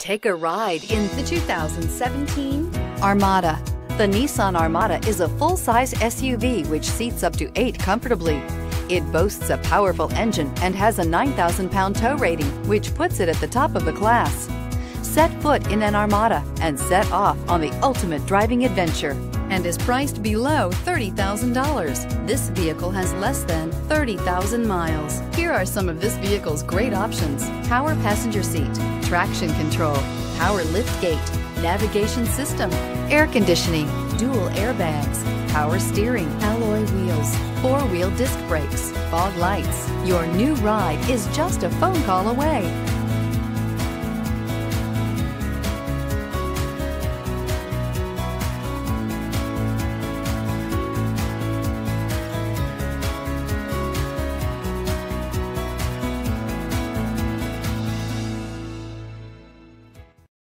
Take a ride in the 2017 Armada. The Nissan Armada is a full-size SUV which seats up to eight comfortably. It boasts a powerful engine and has a 9,000-pound tow rating, which puts it at the top of the class. Set foot in an Armada and set off on the ultimate driving adventure and is priced below $30,000. This vehicle has less than 30,000 miles. Here are some of this vehicle's great options. Power passenger seat, traction control, power lift gate, navigation system, air conditioning, dual airbags, power steering, alloy wheels, four-wheel disc brakes, fog lights. Your new ride is just a phone call away.